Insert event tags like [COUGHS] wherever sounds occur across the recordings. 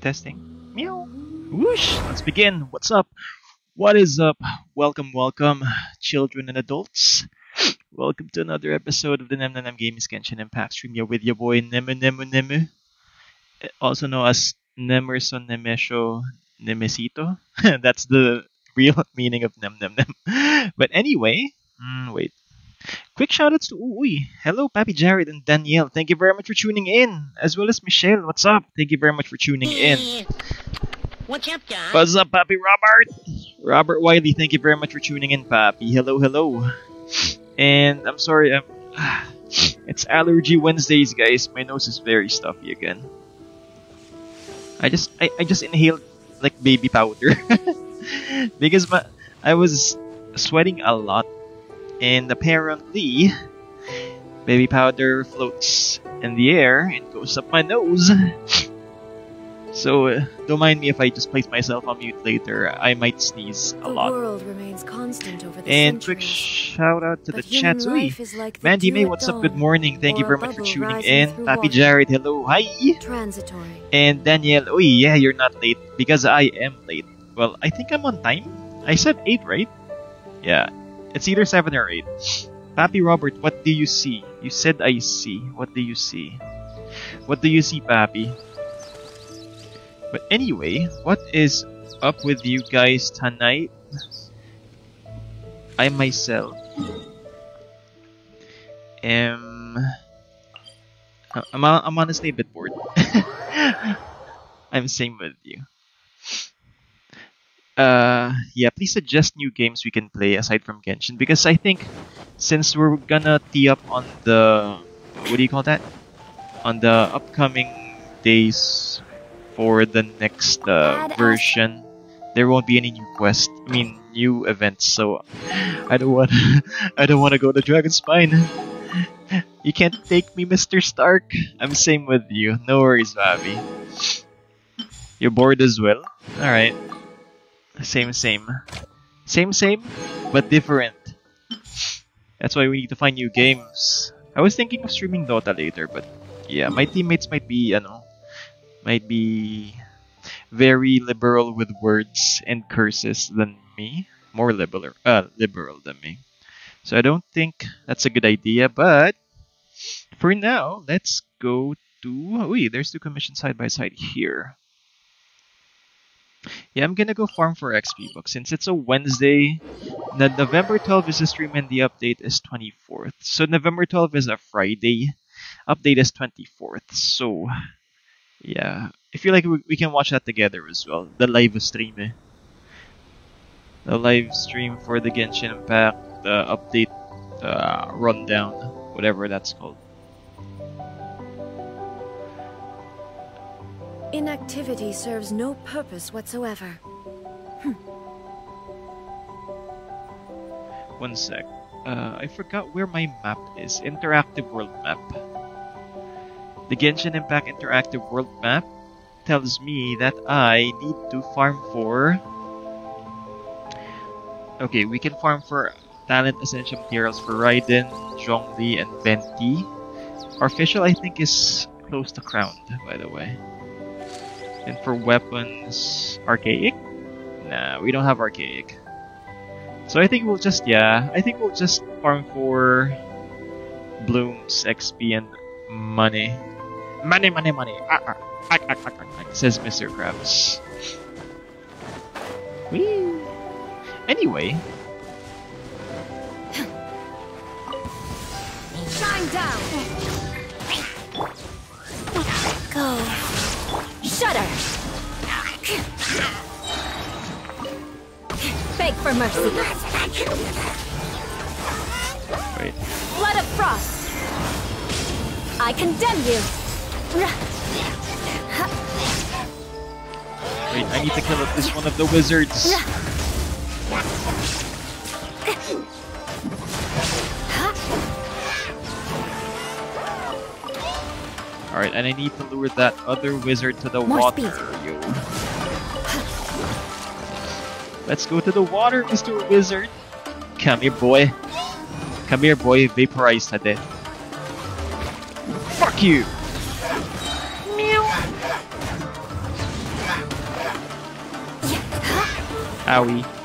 Testing. Meow. Whoosh. Let's begin. What's up? What is up? Welcome, welcome, children and adults. Welcome to another episode of the Nem Nem Gaming Genshin Impact stream. You're with your boy Nemu Nemu Nemu, also known as Nemerson Nemesho Nemesito. [LAUGHS] That's the real [LAUGHS] meaning of Nem Nem Nem. But anyway, mm, wait. Quick shoutouts to Uy. Hello, Papi Jared and Danielle. Thank you very much for tuning in. As well as Michelle. What's up? Thank you very much for tuning in. What's up, John? What's up, Papi Robert? Robert Wiley, thank you very much for tuning in, Papi. Hello, hello. And I'm sorry, I'm, [SIGHS] it's allergy Wednesdays, guys. My nose is very stuffy again. I just I, I just inhaled like baby powder [LAUGHS] because my, I was sweating a lot and apparently baby powder floats in the air and goes up my nose. [LAUGHS] So uh, don't mind me if I just place myself on mute later. I might sneeze a The lot. world remains constant over the And centuries. Shout out to the but chat. Uy, like Mandy May, what's up? Good morning. Thank you very much for tuning in. Papi. Jared, hello, hi. Transitory. And Danielle, oh yeah, you're not late because I am late. Well, I think I'm on time. I said 8, right? Yeah, it's either 7 or 8. Papi Robert, what do you see? You said I see. What do you see? What do you see, Papi? But anyway, what is up with you guys tonight? I myself am. I'm, I'm honestly a bit bored. [LAUGHS] I'm same with you. Uh, yeah, please suggest new games we can play aside from Genshin because I think since we're gonna tee up on the what do you call that? On the upcoming days for the next uh, version, there won't be any new quests. I mean, new events. So I don't want. [LAUGHS] I don't want to go to Dragon Spine. You can't take me, Mr. Stark. I'm same with you. No worries, Bobby. You're bored as well? Alright. Same, same. Same, same, but different. That's why we need to find new games. I was thinking of streaming Dota later, but yeah, my teammates might be, you know, might be very liberal with words and curses than me. More liberal, uh, liberal than me. So I don't think that's a good idea, but for now, let's go to. Wait, there's two commissions side by side here. Yeah, I'm gonna go farm for XP book since it's a Wednesday. The November 12 is the stream and the update is 24th. So November 12 is a Friday. Update is 24th. So yeah, I feel like we, we can watch that together as well. The live stream. The live stream for the Genshin Impact the update uh, rundown, whatever that's called. Inactivity serves no purpose whatsoever. One sec. Uh, I forgot where my map is. Interactive world map. The Genshin Impact interactive world map tells me that I need to farm for. Okay, we can farm for talent essential materials for Raiden, Zhongli, and Venti. Our official, I think, is close to crowned, by the way. And for weapons, archaic? Nah, we don't have archaic. So I think we'll just yeah, I think we'll just farm for blooms, XP, and money. Money, money, money. Ah, ah, ah, ah, ah, ah, ah, says Mr. Krabs. Whee! Anyway, Shine down! Go. Shudder! Beg for mercy. wait. Blood of frost! I condemn you! Wait, I need to kill at least one of the wizards. Alright, and I need to lure that other wizard to the More water. Let's go to the water, Mr. Wizard. Come here, boy. Come here, boy. Vaporize today. Fuck you. Owie.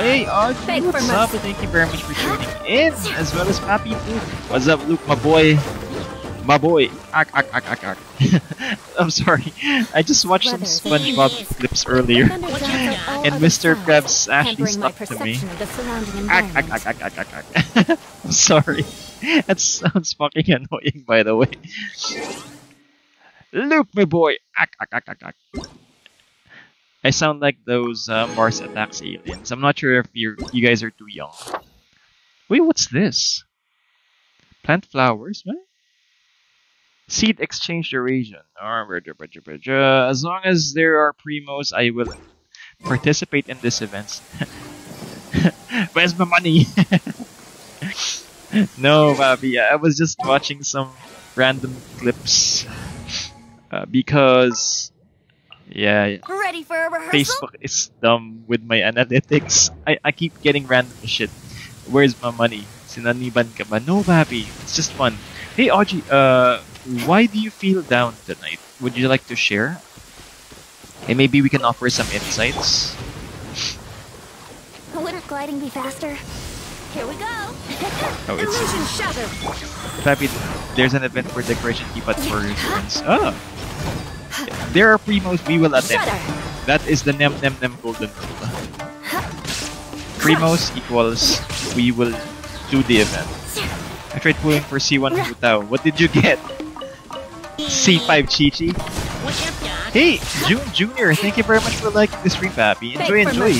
Hey, Audrey, Beg for what's up? mercy. Thank you very much for tuning in, as well as Papi Luke. What's up, Luke, my boy? My boy. Ak, ak, ak, ak, ak. [LAUGHS] I'm sorry. I just watched some SpongeBob clips earlier. Thunderclouds of [LAUGHS] all And Mr. styles, Krabs actually hampering stuck to me. perception of the surrounding Ak, ak, ak, ak, ak, ak, ak. [LAUGHS] I'm sorry. That sounds fucking annoying, by the way. Luke, my boy. Ak, ak, ak, ak, ak. I sound like those uh, Mars attacks aliens. I'm not sure if you you guys are too young. Wait, what's this? Plant flowers, what? Seed exchange duration. As long as there are primos, I will participate in this event. [LAUGHS] Where's my money? [LAUGHS] no, Bobby. I was just watching some random clips uh, because, yeah, Ready for a rehearsal? Facebook is dumb with my analytics. I, I keep getting random shit. Where's my money? Sinaniban ka ba? No, Bobby. It's just fun. Hey, Audrey, uh, why do you feel down tonight? Would you like to share? And maybe we can offer some insights. Wouldn't gliding be faster? Here we go. [LAUGHS] Oh, it's Illusion shatter. Bobby, there's an event for decoration keypad for students. Oh! There are primos we will. Shudder. That is the Nem Nem Nem golden rule. Primos equals we will do the event. I tried pulling for C1 Hutao. What did you get? C5 Qiqi. Hey, June Junior, thank you very much for liking this stream, Pappy. Enjoy, enjoy.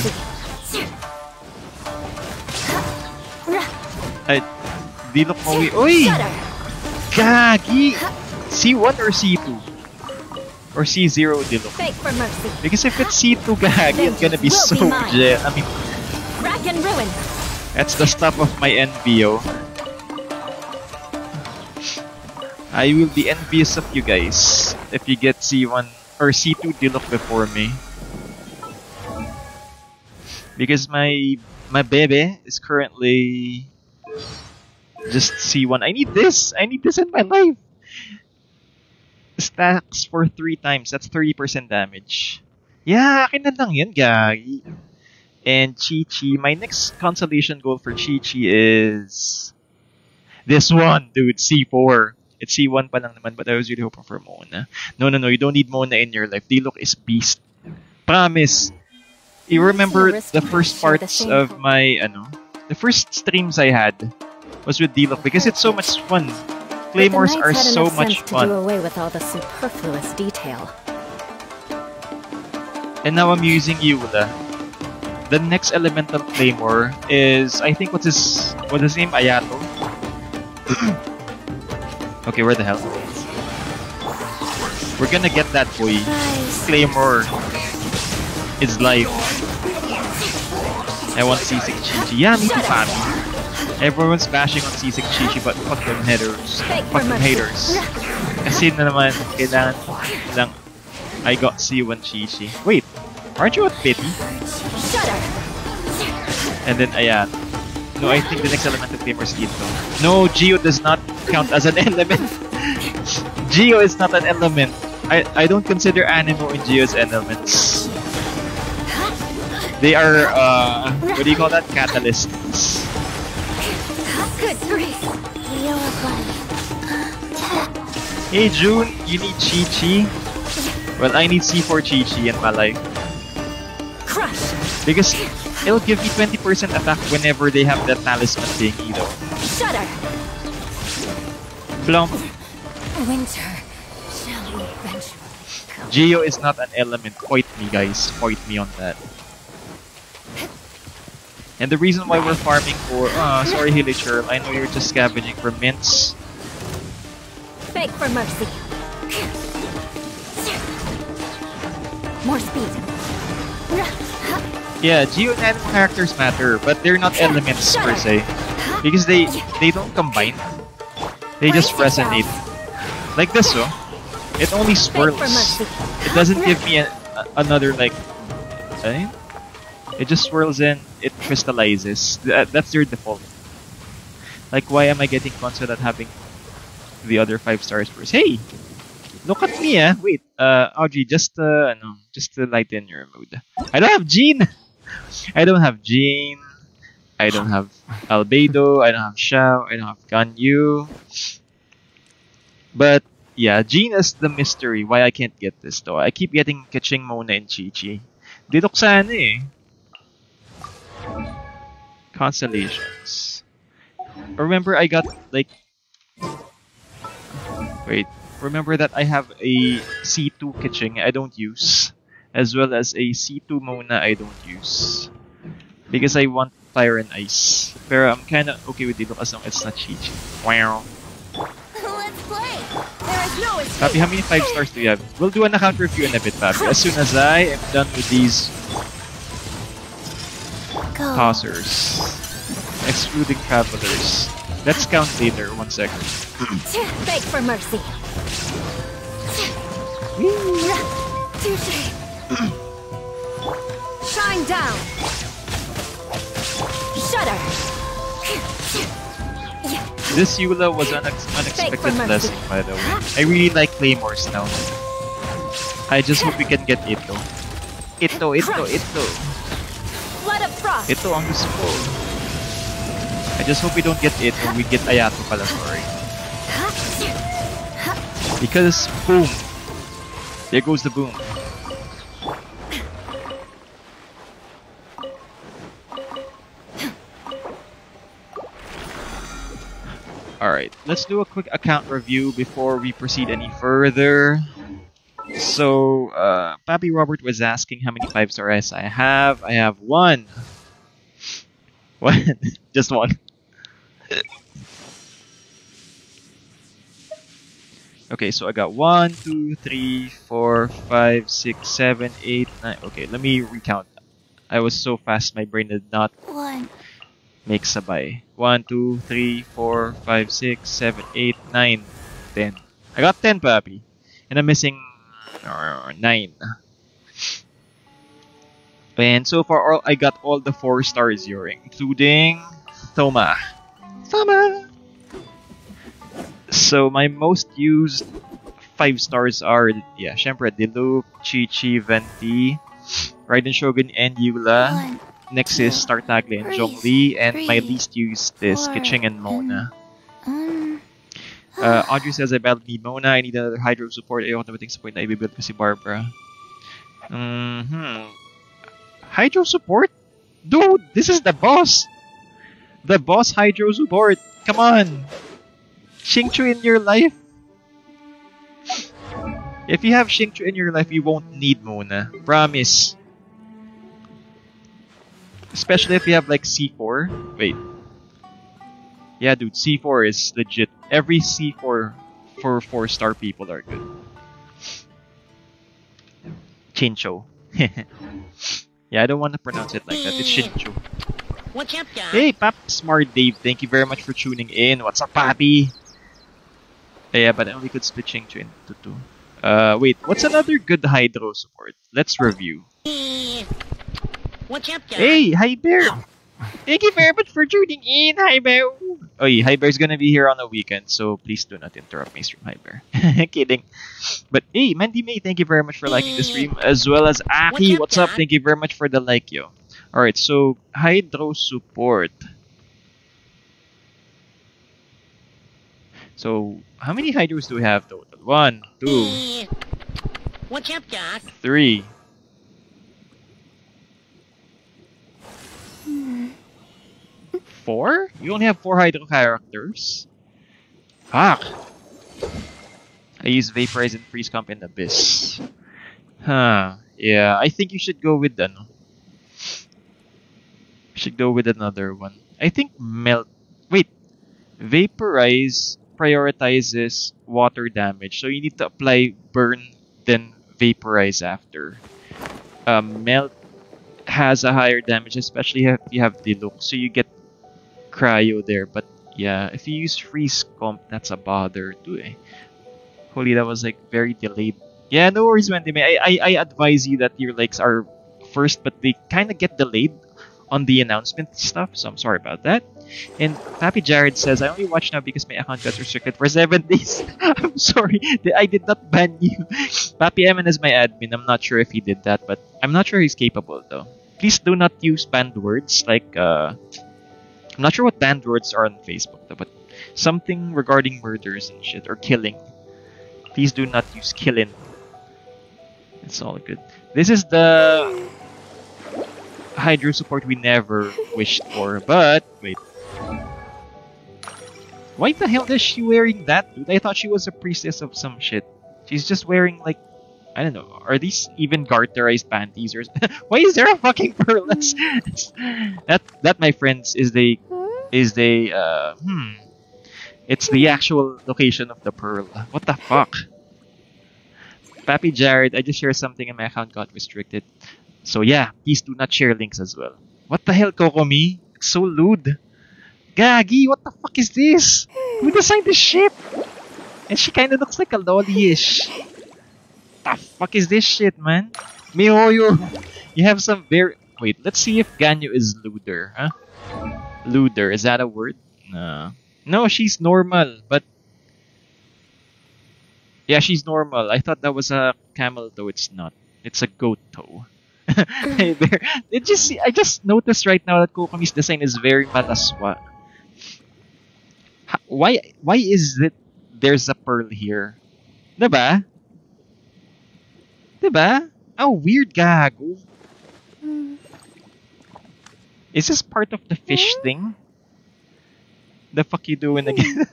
Ay, Diluc Uy! Gagi! C1 or C2? Or C0 Diluc? Beg for mercy. Because if it's C2 Gagi, it's gonna be so jet. I mean, Rack and ruin. that's the stuff of my NVO. I will be envious of you guys if you get C1 or C2 Diluc before me. Because my my baby is currently just C1. I need this! I need this in my life! Stacks for 3 times. That's 30% damage. Yeah, akin na lang yan, gagi. And Qiqi, my next consolation goal for Qiqi is this one, dude, C4. It's C1 pa lang naman, but I was really hoping for Mona. No, no, no, you don't need Mona in your life. Diluc is beast. Promise. You remember the first parts of my, ano, the first streams I had was with Diluc because it's so much fun. Claymores are so much sense to fun. do away with all the superfluous detail. And now I'm using Eula. The next elemental claymore is I think what's his what's his name? Ayato. [CLEARS THROAT] okay, where the hell? We're gonna get that boy. Claymore is life. I want C6 Qiqi. Yeah, me too, Fabi. Everyone's bashing on C6 Qiqi, but fuck them haters. Fuck them haters. Kasi na naman, kailangan lang I got C1 Qiqi. Wait, aren't you a Pity? And then ayan. No, I think the next element of is Gito. No, Geo does not count as an [LAUGHS] element. Geo is not an element. I, I don't consider Anemo and Geo's elements. They are, uh, what do you call that? Catalysts. Good grief. Leo Hey June, you need Qiqi? Well, I need C4 Qiqi in my life. Crush. Because it'll give me 20% attack whenever they have that talisman thingy though. Shudder. Plump. Winter shall eventually come. Geo is not an element. Point me, guys. Point me on that. And the reason why we're farming for... Ah, sorry, Hilichurl. I know you're just scavenging for mints. Beg for mercy. More speed. Yeah, Geo and Anemo characters matter, but they're not elements per se. Because they they don't combine. They just resonate. Like this, oh. It only swirls. It doesn't give me a, a- another, like... ano? It just swirls in, it crystallizes. That, that's their default. Like, why am I getting cons without having the other five stars first? Hey! Look at me, ah! Wait, uh, Audrey, just, uh, ano, just to lighten your mood. I don't have Jean! I don't have Jean. I don't have Albedo. I don't have Xiao. I don't have Ganyu. But, yeah, Jean is the mystery why I can't get this though. I keep getting Keqing Mona and Qiqi. Sana eh. Constellations. Remember I got like Wait, remember that I have a C2 Keqing I don't use as well as a C2 Mona I don't use because I want fire and ice. Pero I'm kinda okay with Diluc as long as it's not Qiqi. Wow. Let's play. There is no escape. Papi, how many 5 stars do you have? We'll do an account review in a bit, Papi. As soon as I am done with these. Tossers. Excluding travelers. Let's count later, one second. Beg for mercy. Shine down. Shudder. This Eula was an unex- unexpected blessing, by the way. I really like Claymores now. I just hope we can get Itto. Ito, Ito, Ito. Ito ang gusto ko. I just hope we don't get it when we get Ayato pala, sorry. Because, boom. There goes the boom. Alright, let's do a quick account review before we proceed any further. So, uh, Papi Robert was asking how many 5 stars I have. I have one. One. [LAUGHS] Just one. Okay, so I got one, two, three, four, five, six, seven, eight, nine. Okay, let me recount. I was so fast, my brain did not One. make sabay. One, two, three, four, five, six, seven, eight, nine, ten. I got ten, papi. And I'm missing uh, nine. And so far, all, I got all the four stars here, including Thoma. Thoma! So my most used five stars are, yeah, syempre, Diluc, Qiqi, Venti, Raiden Shogun, and Eula. One. Next is Tartaglia and Three, Zhongli, and my least used is four, Keqing and Mona. Um. Uh, Audrey says I battled need Mona, I need another Hydro support, I ayoko na mating support na ibibuild ko si Barbara. hmm Hydro support? Dude, this is the boss! The boss Hydro support! Come on! Xingqiu in your life? If you have Xingqiu in your life, you won't need Mona. Promise. Especially if you have like C4. Wait. Yeah, dude, C4 is legit. Every C4 for 4 star people are good. Chincho. [LAUGHS] yeah, I don't want to pronounce it like that. It's Shincho. What's up, guys? Hey, Pap Smart Dave, thank you very much for tuning in. What's up, Papi? Yeah, but I only could split Chincho into two. Uh, wait, what's another good Hydro support? Let's review. What's up, guys? Hey, Hi Bear! Thank you very much for tuning in, Hi Bear! Oh, yeah, Hi Bear's gonna be here on the weekend, so please do not interrupt my stream, Hi Bear. [LAUGHS] Kidding. But hey, Mandy May, thank you very much for liking the stream, as well as Aki, What's what's up, up? Thank you very much for the like, yo. Alright, so Hydro support. So, how many Hydros do we have total? One, two, What's up, guys? three. Four? You only have four Hydro characters? Fuck! I use Vaporize and Freeze Comp in Abyss. Huh. Yeah, I think you should go with ano. Should go with another one. I think Melt. Wait. Vaporize prioritizes water damage, so you need to apply Burn, then Vaporize after. Um, Melt has a higher damage, especially if you have Diluc, so you get Cryo there. But yeah, if you use Freeze Comp, that's a bother too. Eh. Holy, that was like very delayed. Yeah, no worries, Wendy. I, I I advise you that your likes are first, but they kind of get delayed on the announcement stuff. So I'm sorry about that. And Pappy Jared says I only watch now because my account got restricted for seven [LAUGHS] days. [LAUGHS] I'm sorry, I did not ban you. [LAUGHS] Pappy Emin is my admin. I'm not sure if he did that, but I'm not sure he's capable though. Please do not use banned words like uh. I'm not sure what banned words are on Facebook but something regarding murders and shit or killing. Please do not use killing. It's all good. This is the Hydro support we never wished for, but wait. Why the hell is she wearing that, dude? I thought she was a priestess of some shit. She's just wearing like I don't know. Are these even garterized panties or [LAUGHS] why is there a fucking? [LAUGHS] That's, that that my friends is the is the uh hmm. It's the actual location of the pearl. What the fuck? Pappy Jared, I just shared something and my account got restricted. So yeah, please do not share links as well. What the hell, Kokomi? So lewd. Gagi, what the fuck is this? Who designed this ship? And she kinda looks like a lolly-ish. The fuck is this shit, man? Mihoyo, you have some very... Wait, let's see if Ganyu is lewder, huh? Lewder, is that a word? No. No, she's normal, but... Yeah, she's normal. I thought that was a camel, though it's not. It's a goat toe. hey there. Did you see? I just noticed right now that Kokomi's design is very malaswa. Why? Why is it there's a pearl here? Diba? Diba? Oh, weird gago. Is this part of the fish thing? The fuck you doing hmm. again?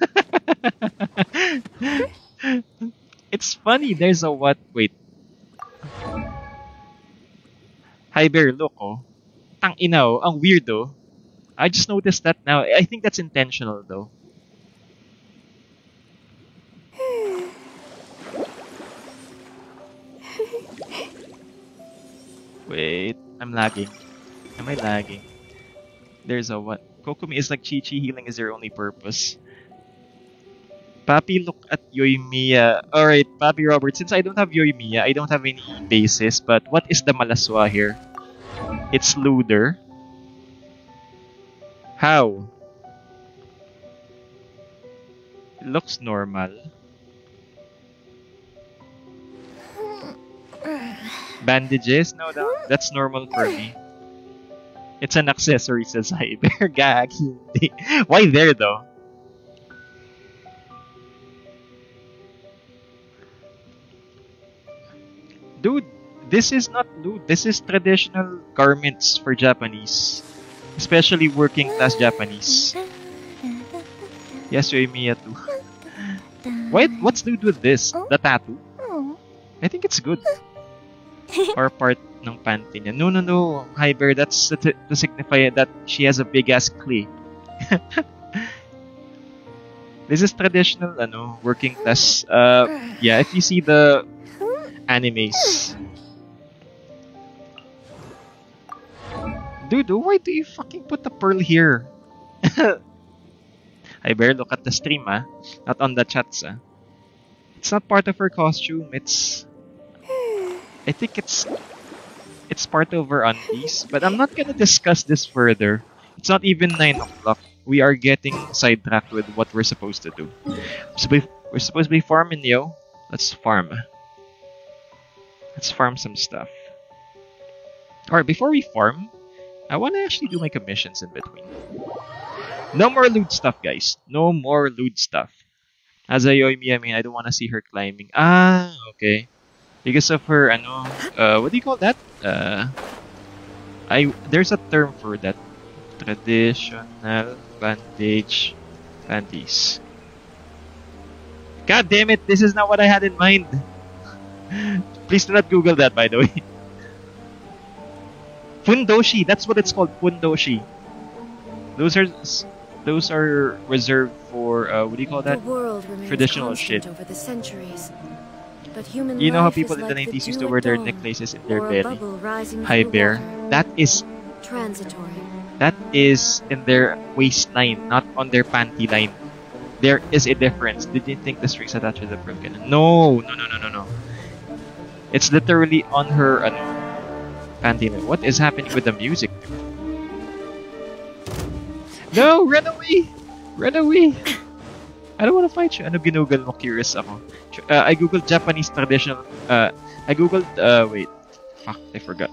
[LAUGHS] it's funny. There's a what? Wait. Hi Bear, look oh. Tang ina oh, ang weirdo. I just noticed that now. I think that's intentional though. Hmm. [LAUGHS] Wait, I'm lagging. Am I lagging? There's a what? Kokomi is like Qiqi healing is their only purpose. Papi, look at Yoimiya. Alright, Papi Robert, since I don't have Yoimiya, I don't have any basis, but what is the Malaswa here? It's Luder. How? It looks normal. Bandages? No, no, that's normal for me. It's an accessory, says Hyper. [LAUGHS] Gag, hindi. Why there though? Dude, this is not loot. This is traditional garments for Japanese. Especially working class Japanese. Yes, Yoimiya too. [LAUGHS] Why, what's dude with this? The tattoo? I think it's good. [LAUGHS] or part ng panty niya. No, no, no. Hyber, that's to, to signify that she has a big ass clay. [LAUGHS] this is traditional, ano, working class. Uh, yeah, if you see the animes. Dude, why do you fucking put the pearl here? [LAUGHS] I better look at the stream, ah. Not on the chats, ah. It's not part of her costume. It's... I think it's... It's part of her undies. But I'm not gonna discuss this further. It's not even 9 o'clock. We are getting sidetracked with what we're supposed to do. So we, we're supposed to be farming, yo. Let's farm. Let's farm some stuff. Alright, before we farm, I want to actually do my commissions in between. No more loot stuff, guys. No more loot stuff. As a Yoimi, I mean, I don't want to see her climbing. Ah, okay. Because of her, ano, uh, what do you call that? Uh, I there's a term for that. Traditional bandage panties. God damn it! This is not what I had in mind. [LAUGHS] Please do not Google that, by the way. [LAUGHS] Fundoshi, that's what it's called. Fundoshi. Those are those are reserved for uh, what do you call that? The world remains Traditional shit. over the centuries. You know how people in the like 90s used to wear their necklaces in their belly. bubble rising Hi bear. That is Transitory. that is in their waistline, not on their panty line. There is a difference. Did you think the strings attached to the broken? No, no, no, no, no, no. It's literally on her ano, panty line. What is happening with the music? No, run away! Run away! I don't want to fight you. Ano ginugol mo? Curious ako. Uh, I googled Japanese traditional. Uh, I googled. Uh, wait. Fuck, I forgot.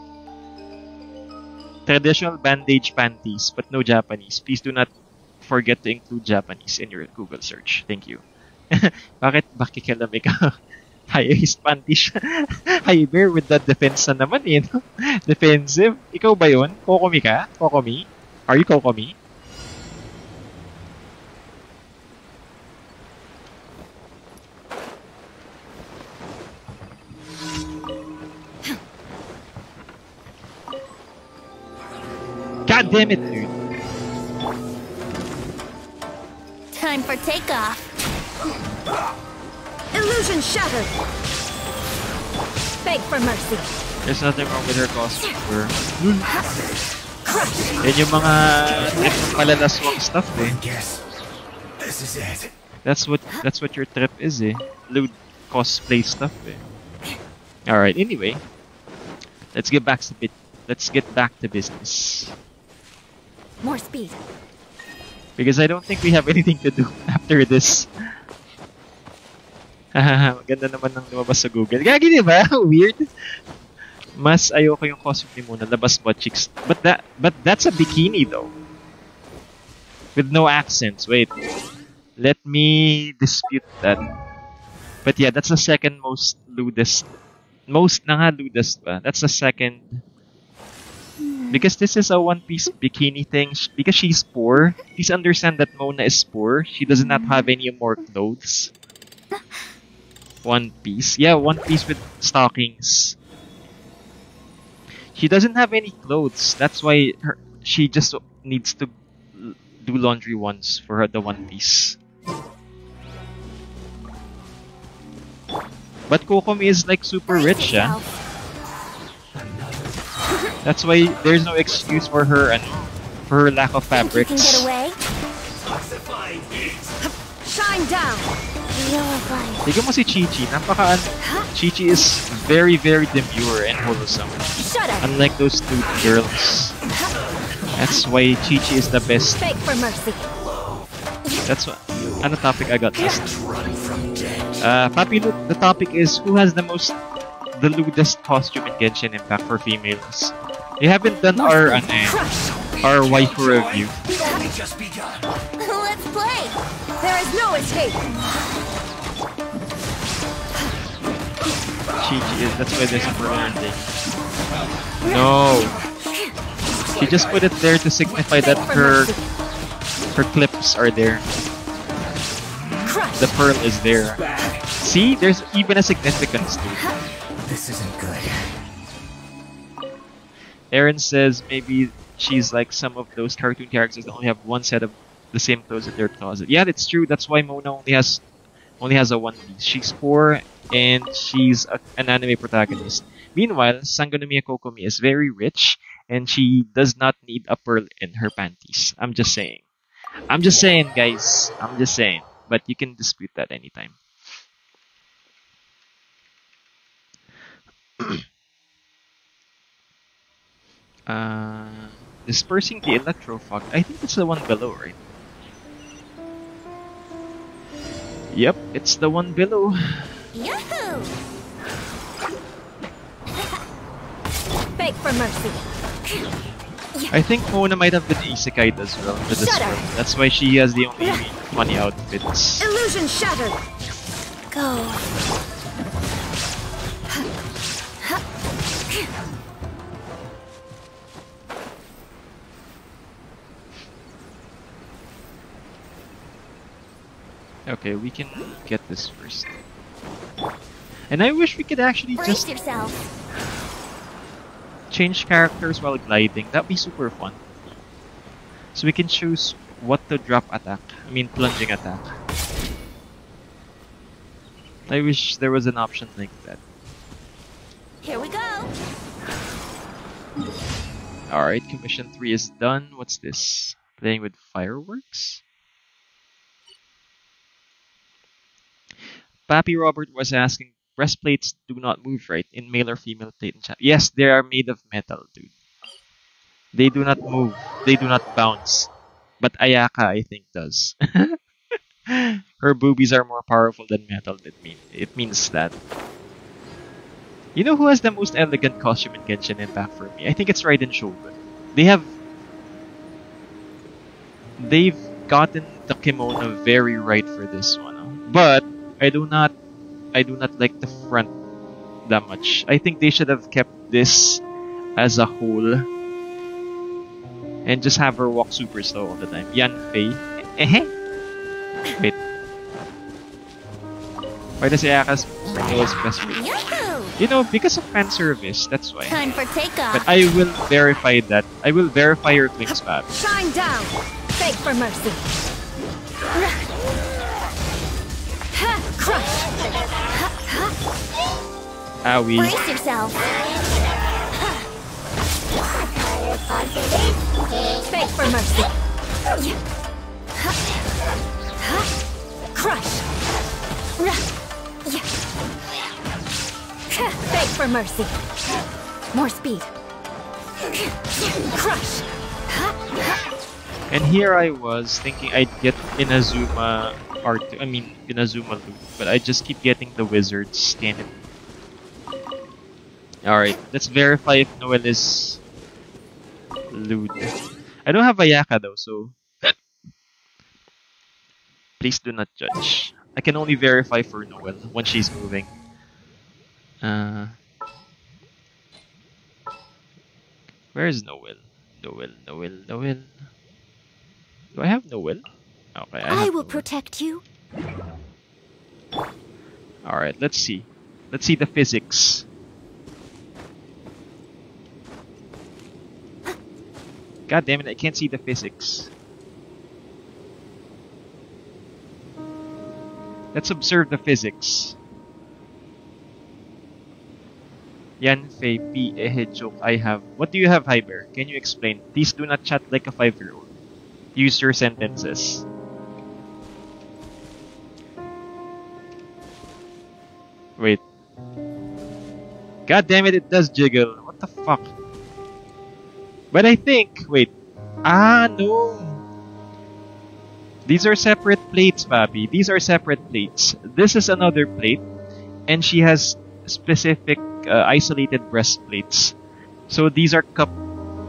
Traditional bandage panties, but no Japanese. Please do not forget to include Japanese in your Google search. Thank you. [LAUGHS] Bakit bakikialam ikaw? [LAUGHS] High-waist panties. [LAUGHS] Hi, bear with the defense na naman eh. Defensive. Ikaw ba yun? Kokomi ka? Kokomi? Are you Kokomi? God damn it, dude. Time for takeoff. Illusion shattered. Beg for mercy. There's nothing wrong with her costume. Or, Crush. yan yung mga trip ng malalaswang stuff eh. Guess this is it. That's what that's what your trip is eh. Lewd cosplay stuff eh. Alright, anyway. Let's get back to bit let's get back to business. More speed. Because I don't think we have anything to do [LAUGHS] after this. Maganda naman ng lumabas sa Google. Gagi, di ba? [LAUGHS] Weird. Mas ayoko yung costume ni Muna, labas butt cheeks. But that, but that's a bikini though. With no accents. Wait. Let me dispute that. But yeah, that's the second most lewdest. Most na nga lewdest ba? That's the second. Because this is a one piece bikini thing. sh- Because she's poor. Please understand that Mona is poor. She does not have any more clothes. One piece. Yeah, one piece with stockings. She doesn't have any clothes. That's why her, she just needs to l- do laundry once for her, the one piece. But Kokomi is like super rich, ah. Yourself. That's why there's no excuse for her and for her lack of Think you can fabrics. get away? Shine down. You're right. Tignan mo si Qiqi, napaka Qiqi is very very demure and wholesome. Shut up. Unlike those two girls. That's why Qiqi is the best. Beg for mercy. That's what ano topic I got last. Uh, Papi the topic is who has the most the lewdest costume in Genshin Impact for females. We haven't done our ano, Crush. our waifu review. Only just begun. Let's play. There is no escape. Qiqi is that's why there's a burner. No. She just put it there to signify that her her clips are there. The pearl is there. See, there's even a significance to it. This isn't good. Aaron says maybe she's like some of those cartoon characters that only have one set of the same clothes in their closet. Yeah, that's true. That's why Mona only has only has a one piece. She's poor and she's a, an anime protagonist. Meanwhile, Sangonomiya Kokomi is very rich and she does not need a pearl in her panties. I'm just saying. I'm just saying, guys. I'm just saying. But you can dispute that anytime. [CLEARS THROAT] Uh, dispersing the electrofog. I think it's the one below, right? Yep, it's the one below. Yahoo! [LAUGHS] Beg for mercy. I think Mona might have been isekai as well for this Shut up. one. That's why she has the only funny outfits. Illusion shattered. Go. Okay, we can get this first. And I wish we could actually Brace just yourself. change characters while gliding. That'd be super fun. So we can choose what to drop attack. I mean plunging attack. I wish there was an option like that. Here we go. Alright, commission 3 is done. What's this? Playing with fireworks? Pappy Robert was asking, breastplates do not move, right? In male or female chat. Yes, they are made of metal, dude. They do not move. They do not bounce. But Ayaka, I think, does. [LAUGHS] Her boobies are more powerful than metal. It, mean, it means that. You know who has the most elegant costume in Genshin Impact for me? I think it's Raiden Shogun. They have they've gotten the kimono very right for this one. But I do not I do not like the front that much. I think they should have kept this as a whole and just have her walk super slow all the time. Yan Fei. Eh. Wait. Why does Ayaka's nose best friend? You know, because of fan service, that's why. Time for takeoff. But I will verify that. I will verify your claims, Papi. Shine down. Beg for mercy. Crush. Owie. Brace yourself. Beg for mercy. Crush. Beg for mercy. More speed. Crush. And here I was thinking I'd get Inazuma art. I mean Inazuma loot, but I just keep getting the wizards. standing. Alright, let's verify if Noelle is loot. I don't have Ayaka though, so [COUGHS] please do not judge. I can only verify for Noelle when she's moving. Uh, where is Noelle? Noelle, Noelle, Noelle. Do I have Noelle? Okay, I, I will protect you. Alright, let's see. Let's see the physics. God damn it, I can't see the physics. Let's observe the physics. Yan Fei P Ehechok I have. What do you have, Hyber? Can you explain? Please do not chat like a five-year-old. Use your sentences. Wait. God damn it, it does jiggle. What the fuck? But I think, wait. Ah, no. These are separate plates, Papi. These are separate plates. This is another plate, and she has specific uh, isolated breastplates. So these are cupped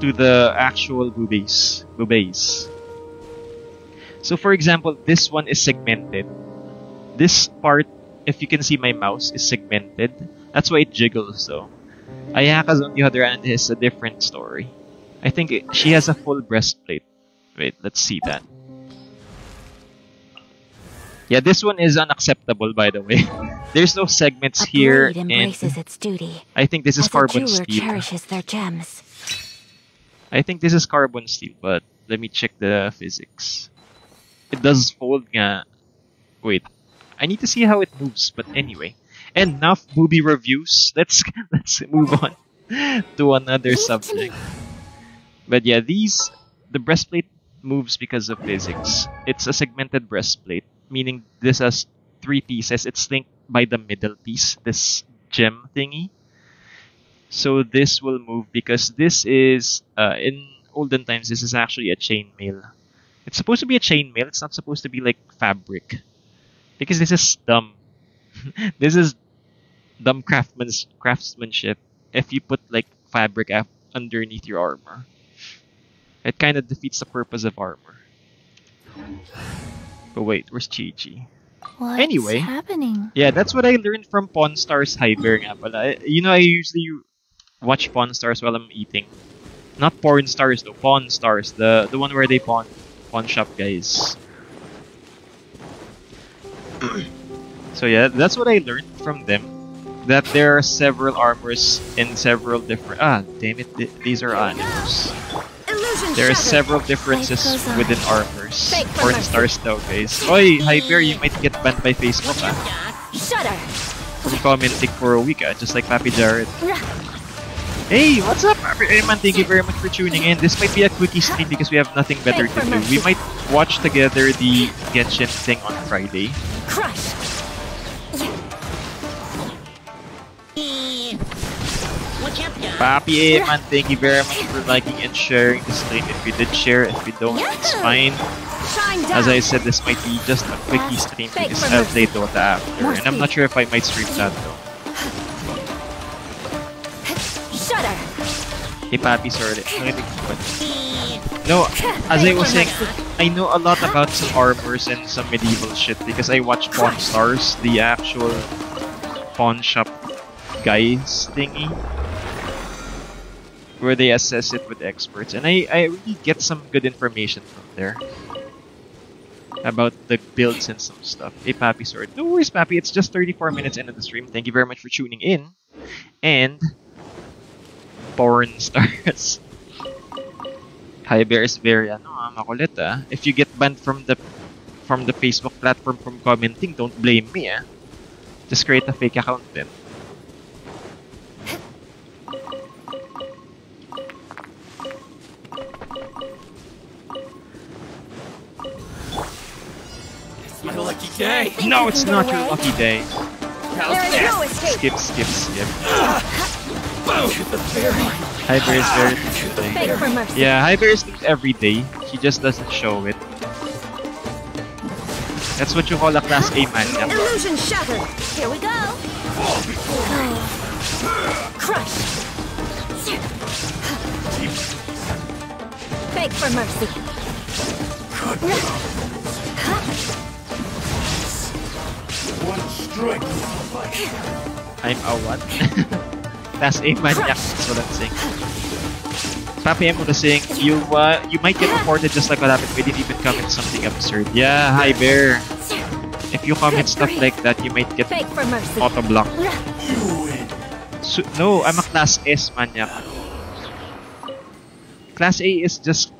to the actual boobies. Boobies. So for example, this one is segmented. This part, if you can see my mouse, is segmented. That's why it jiggles though. Ayaka's on the other hand is a different story. I think it, she has a full breastplate. Wait, let's see that. Yeah, this one is unacceptable by the way. [LAUGHS] There's no segments A here and embraces its duty. I think this is carbon steel. cherishes their gems. I think this is carbon steel, but let me check the physics. It does fold nga. Wait. I need to see how it moves, but anyway. Enough booby reviews. [LAUGHS] Let's let's move on to another Leave it to me. subject. But yeah, these the breastplate moves because of physics. It's a segmented breastplate, meaning this has three pieces. It's linked by the middle piece, this gem thingy. So this will move because this is uh, in olden times. This is actually a chainmail. It's supposed to be a chainmail. It's not supposed to be like fabric, because this is dumb. [LAUGHS] this is dumb craftsman's craftsmanship. If you put like fabric af- underneath your armor, it kind of defeats the purpose of armor. But wait, where's Qiqi? What's Anyway. happening? Yeah, that's what I learned from Pawn Stars Hyper nga pala. You know, I usually watch Pawn Stars while I'm eating. Not Porn Stars though, Pawn Stars. The the one where they pawn pawn shop guys. So yeah, that's what I learned from them. That there are several armors in several different ah damn it th- these are animals. There are several differences within armors. For. Stars though guys. Oy, Hyper, you might get banned by Facebook ah. Shudder. from commenting for a week, ah, just like Papi Jared. Hey, what's up, Ayman? Thank you very much for tuning in. This might be a quickie stream because we have nothing better to do. We might watch together the Genshin thing on Friday. Crush. Watch out, guys. Papi Ayman, thank you very much for liking and sharing this stream. If you did share, if you don't, it's fine. As I said, this might be just a quickie stream because play Dota after. And I'm not sure if I might stream that though. Shudder. Hey, Papi, sorry. No, as I was saying, I know a lot about some armors and some medieval shit because I watch Pawn Stars, the actual pawn shop guys thingy, where they assess it with experts, and I, I really get some good information from there about the builds and some stuff. Hey, Pappy, sorry. No worries, Pappy. It's just 34 minutes into the stream. Thank you very much for tuning in. And porn stars. [LAUGHS] Hi Bear is very ano, ah, makulit ah. If you get banned from the from the Facebook platform from commenting, don't blame me ah. Just create a fake account then. It's my lucky day. No, it's not your lucky day. There is no escape. Skip, skip, skip. [GASPS] [LAUGHS] Boom. To the berry. Is very Beg. Yeah, Hi Bear sleeps every day. She just doesn't show it. That's what you call a class A maniac. Illusion shattered. Here we go. Crush. Beg for mercy. One strike. I'm a what? [LAUGHS] Class A maniac, that's what I'm saying. Papi M was saying, you uh, you might get reported just like what happened. We didn't even comment something absurd. Yeah, hi Bear. If you comment stuff like that, you might get Beg for mercy. auto block. So, no, I'm a class S maniac. Class A is just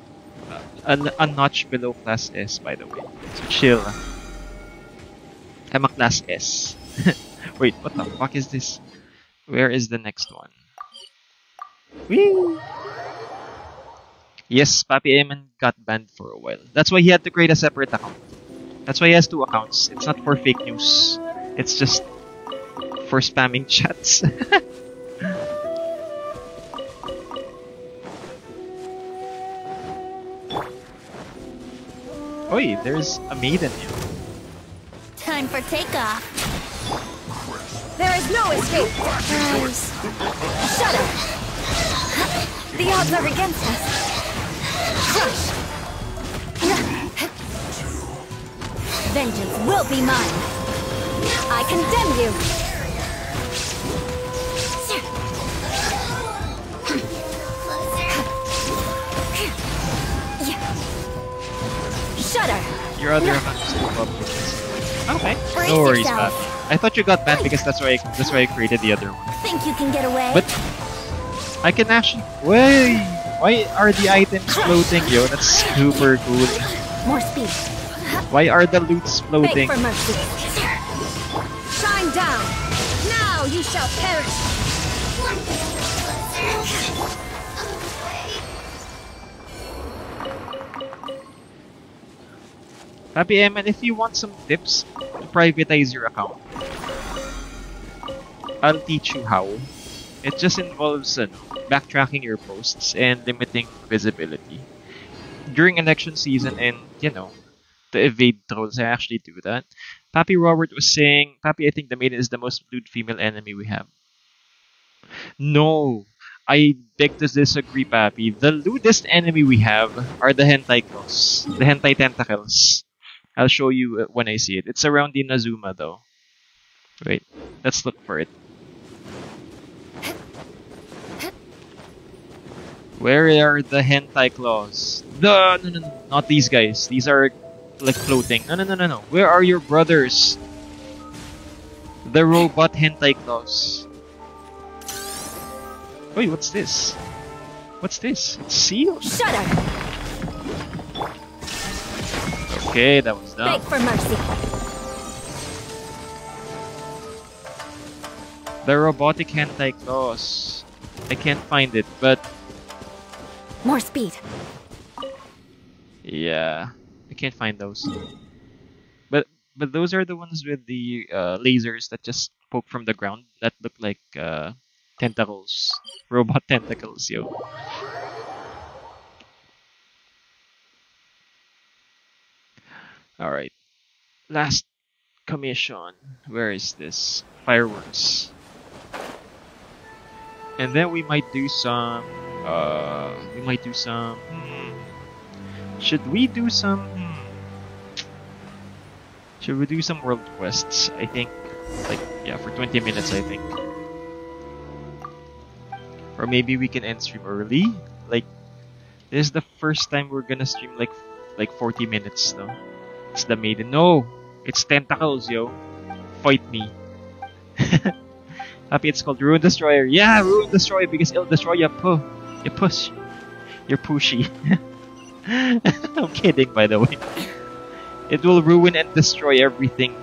a, a notch below class S, by the way. So chill. I'm a class S. [LAUGHS] Wait, what the fuck is this? Where is the next one? Whee! Yes, Papi Eamon got banned for a while. That's why he had to create a separate account. That's why he has two accounts. It's not for fake news. It's just for spamming [LAUGHS] chats. Oi, there's a maiden here. Time for takeoff. There is no escape. Guys, Shut up. The odds are against us. Crush. Vengeance will be mine. I condemn you. Shudder. Your other account is still public. Okay. Brace No worries, yourself. Pat. I thought you got banned because that's why I, that's why I created the other one. think you can get away? But I can actually wait. Why are the items floating, yo? That's super cool. More speed. Why are the loots Beg floating? for mercy. Shine down. Now you shall perish. Happy M, and if you want some tips to privatize your account, I'll teach you how. It just involves ano, backtracking your posts and limiting visibility. During election season and, you know, to evade trolls, I actually do that. Pappy Robert was saying, Pappy, I think the maiden is the most lewd female enemy we have. No, I beg to disagree, Pappy. The lewdest enemy we have are the hentai claws, the hentai tentacles. I'll show you uh, when I see it. It's around the Nazuma, though. Wait, let's look for it. Where are the hentai claws? The no, no, no, not these guys. These are like floating. No, no, no, no, no. Where are your brothers? The robot hentai claws. Wait, what's this? What's this? It's sealed. Shudder. Okay, that was done. Beg for mercy. The robotic hentai claws. I can't find it, but More speed. yeah, I can't find those. But but those are the ones with the uh, lasers that just poke from the ground that look like uh, tentacles, robot [LAUGHS] tentacles, yo. All right, last commission. Where is this? Fireworks. And then we might do some. Uh, we might do some. Hmm. Should we do some? Hmm. Should we do some world quests? I think, like, yeah, for 20 minutes, I think. Or maybe we can end stream early. Like, this is the first time we're gonna stream like, like 40 minutes, though. It's the maiden. No, it's tentacles, yo. Fight me. [LAUGHS] Papi, it's called Ruin Destroyer. Yeah, Ruin Destroyer because it'll destroy your pu. Your push. Your pushy. [LAUGHS] I'm kidding, by the way. It will ruin and destroy everything.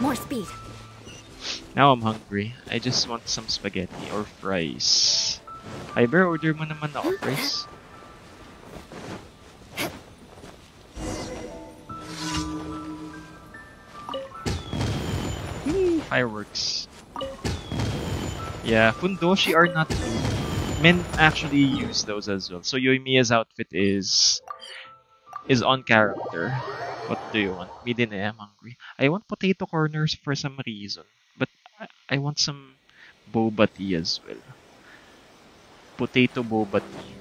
More speed. Now I'm hungry. I just want some spaghetti or fries. Iber, order mo naman ako fries. Fireworks. Yeah, Fundoshi are not. Men actually use those as well. So Yoimiya's outfit is is on character. What do you want? Me din eh, I'm hungry. I want potato corners for some reason. But I, I want some boba tea as well. Potato boba tea.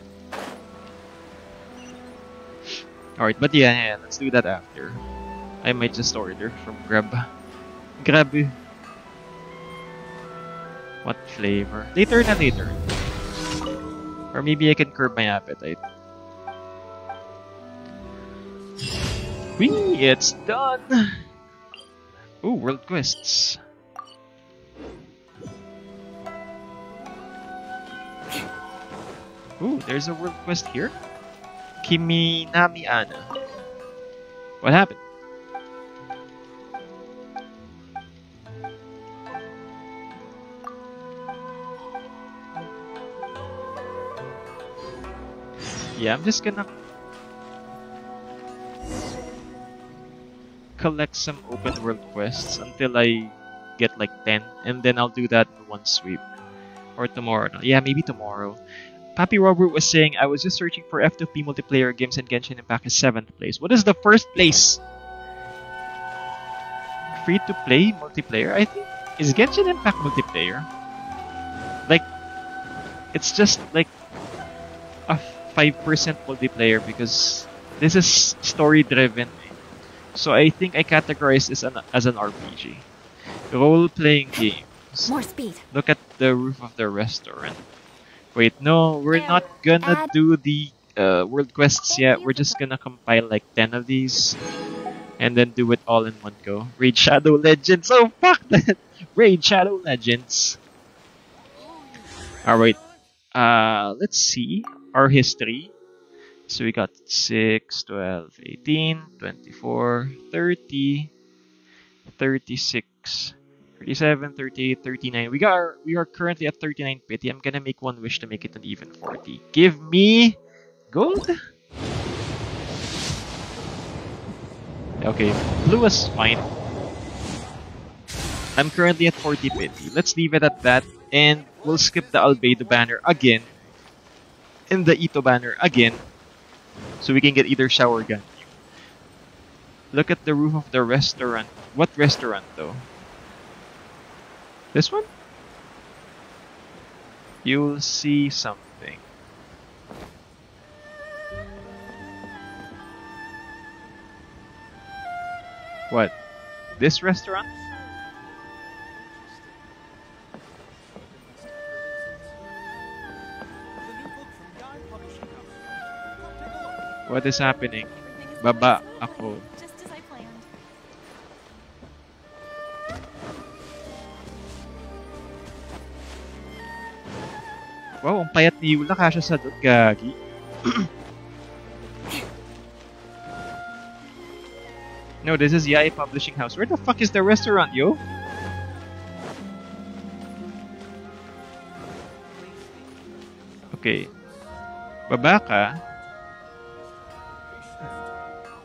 Alright, but yeah, yeah, let's do that after. I might just order from Grab. Grab. What flavor? Later na later. Or maybe I can curb my appetite. Whee! It's done! Ooh, world quests. Ooh, there's a world quest here. Kiminami Anna. What happened? Yeah, I'm just gonna collect some open world quests until I get like 10 and then I'll do that in one sweep. Or tomorrow. Yeah, maybe tomorrow. Papi Robert was saying, I was just searching for F2P multiplayer games and Genshin Impact is 7th place. What is the first place? Free to play multiplayer? I think. Is Genshin Impact multiplayer? Like, it's just like 5% multiplayer because this is story driven. So I think I categorize this an, as an RPG. Role playing games. More speed. Look at the roof of the restaurant. Wait, no, we're not gonna do the uh, world quests yet. We're just gonna compile like 10 of these and then do it all in one go. Raid Shadow Legends. Oh, fuck that! [LAUGHS] Raid Shadow Legends. Alright, uh, let's see our history. So we got 6, 12, 18, 24, 30, 36, 37, 38, 39. We got we are currently at 39 pity. I'm gonna make one wish to make it an even 40. Give me gold. Okay, blue is fine. I'm currently at 40 pity. Let's leave it at that, and we'll skip the Albedo banner again, and the Itto banner again, so we can get either shower gun. Look at the roof of the restaurant. What restaurant though? This one? You'll see something. What? This restaurant? What is happening? Baba ako. Wow, ang payat ni Eula kasya sa dot gagi. [CLEARS THROAT] no, this is Yae Publishing House. Where the fuck is the restaurant, yo? Okay. Baba ka.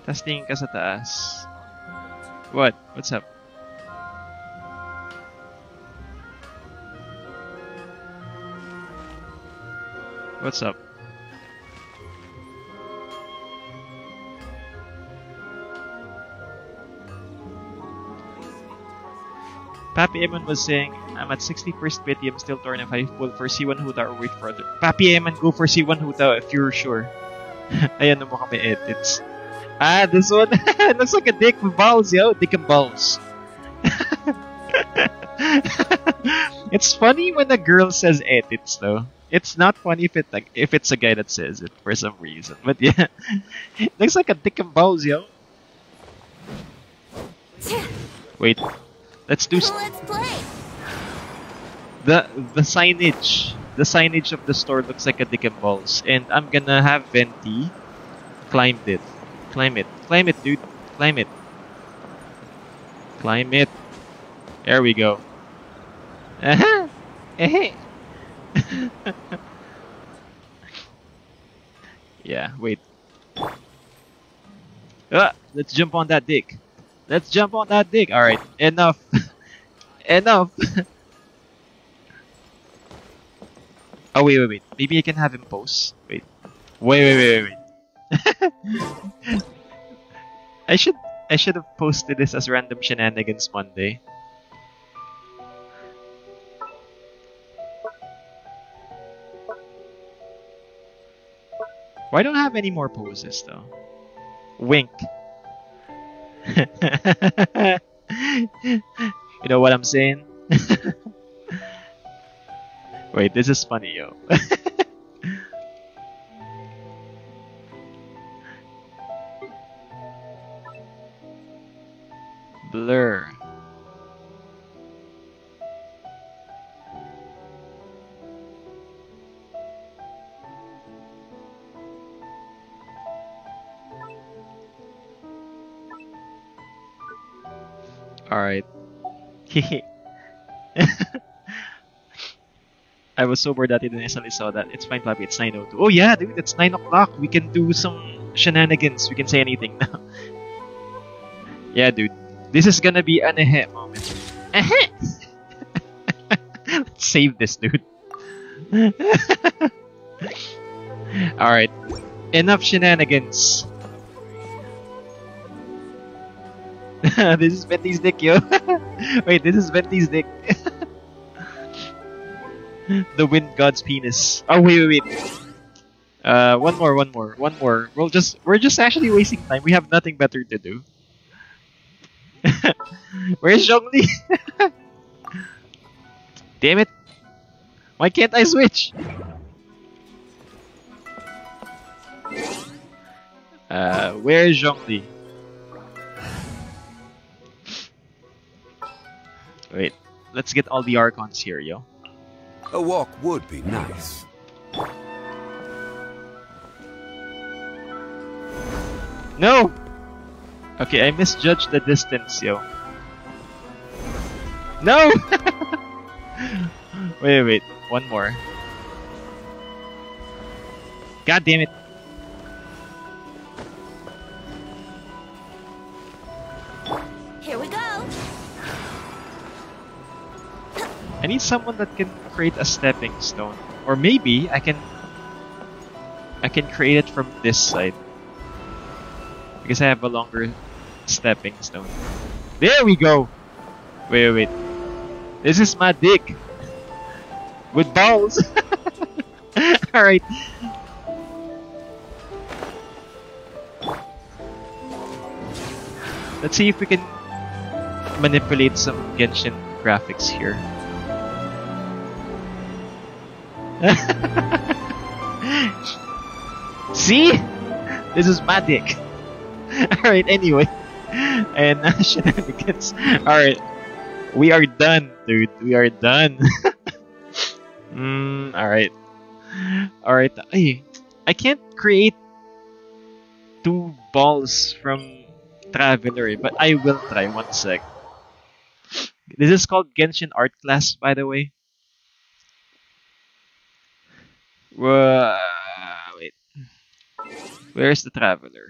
Tapos tingin ka sa taas. What? What's up? What's up? Papi Eman was saying, I'm at 61st pity, I'm still torn if I pull for C1 Hu Tao or wait for other. Papi Eman, go for C1 Hu Tao if you're sure. [LAUGHS] Ayan na mo kami edits. Ah, this one [LAUGHS] looks like a dick with balls, yo. Dick and balls. [LAUGHS] it's funny when a girl says edits, though. It's not funny if it like if it's a guy that says it for some reason. But yeah, [LAUGHS] looks like a dick and balls, yo. Wait, let's do Let's play. the the signage. The signage of the store looks like a dick and balls, and I'm gonna have Venti climb it, climb it, climb it, dude, climb it, climb it. There we go. Uh-huh. Eh. [LAUGHS] yeah. Wait. Ah, let's jump on that dick. Let's jump on that dick. All right. Enough. [LAUGHS] Enough. [LAUGHS] Oh wait, wait, wait. Maybe I can have him pose. Wait, wait, wait, wait, wait. [LAUGHS] I should I should have posted this as random shenanigans Monday. Why don't have any more poses though? Wink. [LAUGHS] you know what I'm saying? [LAUGHS] Wait, this is funny, yo. Blur. Alright. [LAUGHS] I was sober that day and I suddenly saw that. It's fine, Papi. It's 9.02. Oh yeah, dude. It's 9 o'clock. We can do some shenanigans. We can say anything now. [LAUGHS] yeah, dude. This is gonna be an eh moment. Eh Let's [LAUGHS] save this, dude. [LAUGHS] Alright. Enough shenanigans. [LAUGHS] this is Venti's dick, yo. Wait, this is Venti's dick. the wind god's penis. Oh wait, wait, wait. Uh, one more, one more, one more. We'll just we're just actually wasting time. We have nothing better to do. Where's Zhongli? [LAUGHS] Damn it! Why can't I switch? Uh, where is Zhongli? Wait, let's get all the Archons here, yo. A walk would be nice. No! Okay, I misjudged the distance, yo. No! [LAUGHS] wait, wait, one more. God damn it. Here we go. I need someone that can create a stepping stone. Or maybe I can I can create it from this side. Because I have a longer stepping stone. There we go! Wait, wait, wait. This is my dick. With balls. [LAUGHS] Alright. Let's see if we can manipulate some Genshin graphics here. [LAUGHS] See? This is my dick. [LAUGHS] Alright, anyway. And uh, shenanigans. Alright. We are done, dude. We are done. [LAUGHS] mm, alright. Alright. Ay, I can't create two balls from Traveler, but I will try. One sec. This is called Genshin Art Class, by the way. Uh, wait. Where's the traveler?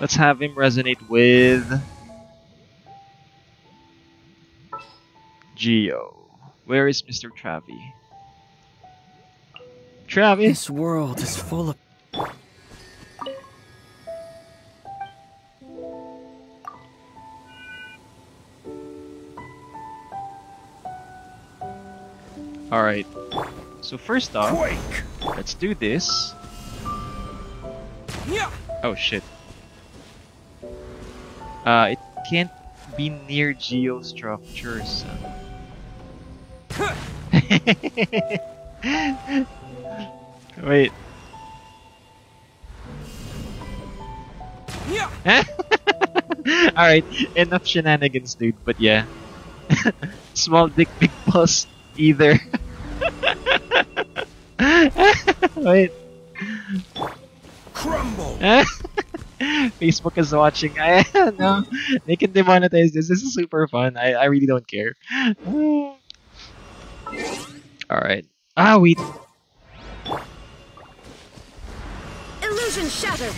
Let's have him resonate with Geo. Where is Mr. Travi? Travis? This world is full of. Alright. So first off, Quake! let's do this. Yeah. Oh shit. Uh, it can't be near geostructures. [LAUGHS] Wait. [LAUGHS] Alright, enough shenanigans, dude. But yeah. [LAUGHS] Small dick, big boss, either. Wait. Crumble! Facebook is watching. I no, they can demonetize this. This is super fun. I, I really don't care. All right. Ah, we... Illusion shattered.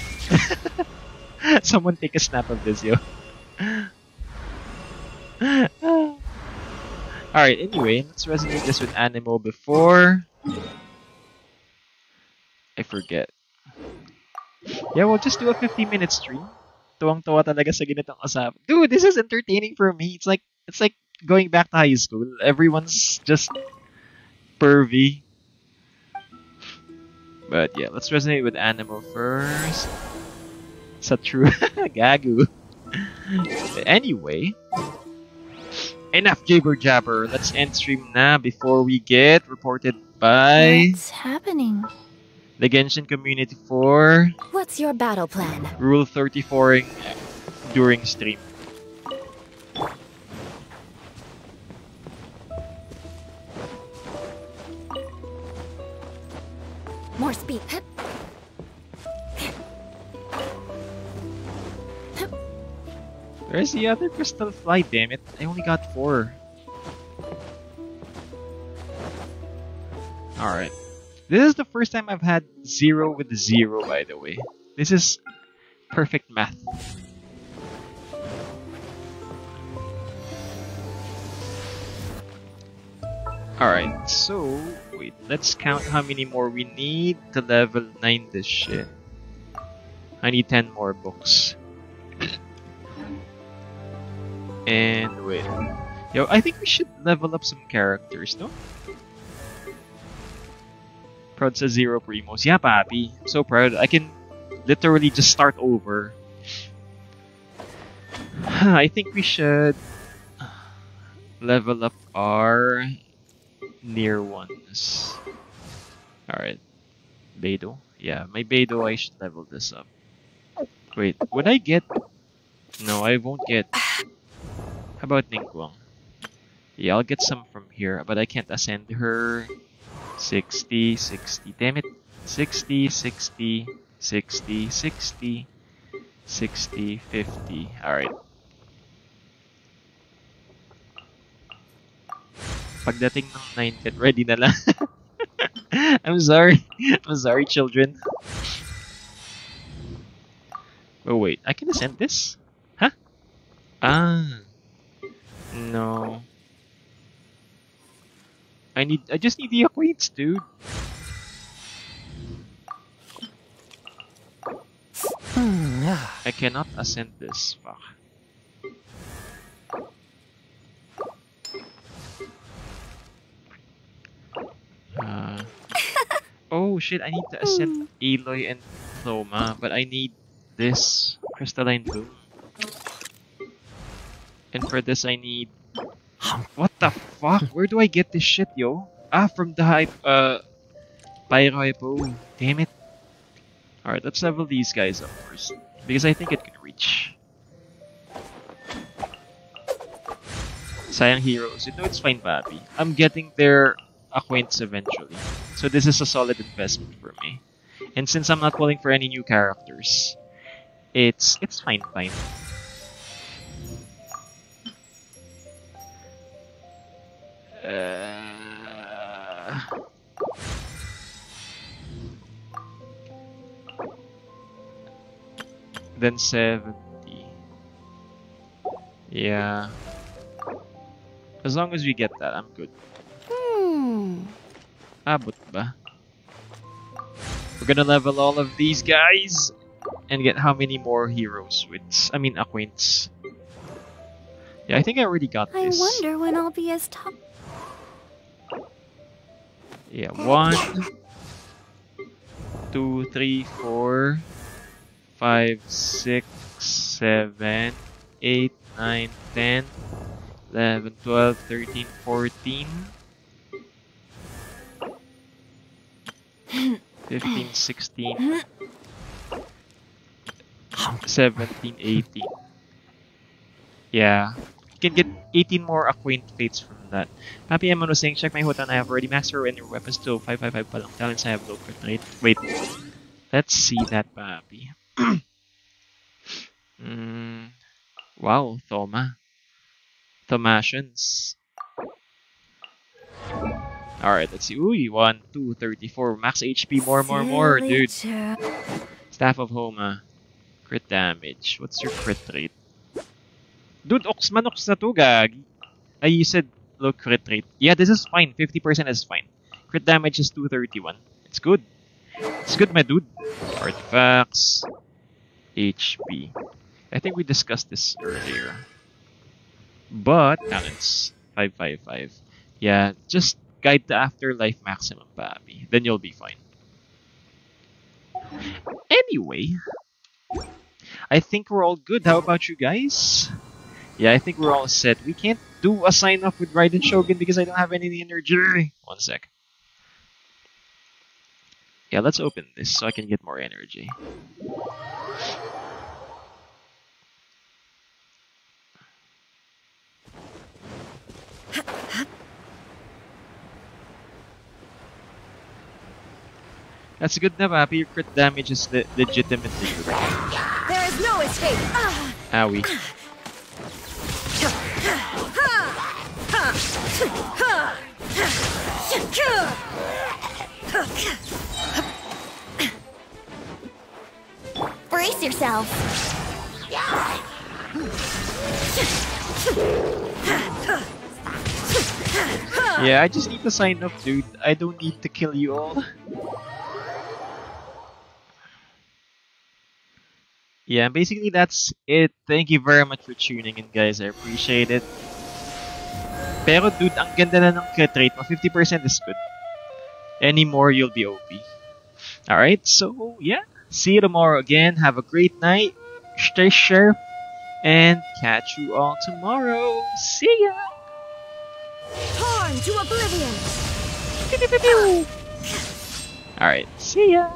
[LAUGHS] Someone take a snap of this, [LAUGHS] yo. Alright, anyway, let's resonate this with Anemo before I forget. Yeah, we'll just do a 50 minute stream. Tuwang-tuwa talaga sa ganitong usap. Dude, this is entertaining for me. It's like it's like going back to high school. Everyone's just pervy. But yeah, let's resonate with Anemo first. Satru. [LAUGHS] Gagu. Anyway, enough jabber jabber. Let's end stream now before we get reported by What's happening? the Genshin community for What's your battle plan? Rule 34 during stream. More speed. Where's the other crystal fly, damn it? I only got four. Alright. This is the first time I've had zero with zero, by the way. This is perfect math. Alright, so wait, let's count how many more we need to level 9 this shit. I need 10 more books. [CLEARS THROAT] And wait. Yo, I think we should level up some characters, no? Proud sa zero primos. Yeah, papi. I'm so proud. I can literally just start over. [SIGHS] I think we should level up our near ones. Alright. Beidou? Yeah, my Beidou, I should level this up. Wait, would I get... No, I won't get... How about Ningguang? Yeah, I'll get some from here, but I can't ascend her. 60, 60, damn it. 60, 60, 60, 60, 60, 50. Alright. Pagdating ng 9, ready na lang. [LAUGHS] I'm sorry. I'm sorry, children. Oh, wait. I can ascend this? Huh? Ah. No. I need. I just need the acquaints, dude. I cannot ascend this. Fuck. Uh, oh shit! I need to ascend Aloy and Thoma, but I need this crystalline bloom. And for this, I need. What the fuck? Where do I get this shit, yo? Ah, from the hype, uh, Pyro Hypo. Damn it. Alright, let's level these guys up first. Because I think it can reach. Sayang heroes. You know, it's fine, Papi. I'm getting their acquaintance eventually. So this is a solid investment for me. And since I'm not pulling for any new characters, it's it's fine, fine. Uh, then 70. Yeah. As long as we get that, I'm good. Ah, Abot ba? Uh, we're gonna level all of these guys and get how many more Hero's Wit I mean acquaints. Yeah, I think I already got this. I wonder when I'll be as top. Yeah, one, two, three, four, five, six, seven, eight, nine, ten, eleven, twelve, thirteen, fourteen, fifteen, sixteen, [LAUGHS] seventeen, eighteen. Yeah. You can get 18 more Acquaint Fates from that. Papi Emon was saying, check my Hu Tao, I have already mastered your weapons to 555 pa lang. Talents I have low crit rate. Wait. Let's see that, Papi. [CLEARS THROAT] mm, wow, Thoma. Thomasians. Alright, let's see. Ooh, 1, 2, 34. Max HP, more, more, more, dude. Staff of Homa. Crit damage. What's your crit rate? Dude, Oxman Ox na to, gag. Ah, you said low crit rate. Yeah, this is fine. 50% is fine. Crit damage is 231. It's good. It's good, my dude. Artifacts. HP. I think we discussed this earlier. But, talents. 555. Yeah, just guide the afterlife maximum, papi. Then you'll be fine. Anyway, I think we're all good. How about you guys? Yeah, I think we're all set. We can't do a sign off with Raiden Shogun because I don't have any energy. One sec. Yeah, let's open this so I can get more energy. That's a good na, Papi. Your crit damage is le legitimately good. There is no escape. Ah. Owie. Brace yourself. Yeah, I just need to sign up, dude. I don't need to kill you all. Yeah, basically that's it. Thank you very much for tuning in, guys. I appreciate it. Pero dude, ang ganda na ng crit rate mo. 50% is good. Any more, you'll be OP. Alright, so yeah. See you tomorrow again. Have a great night. Stay sharp. And catch you all tomorrow. See ya! Torn to oblivion. Ah. Alright, see ya!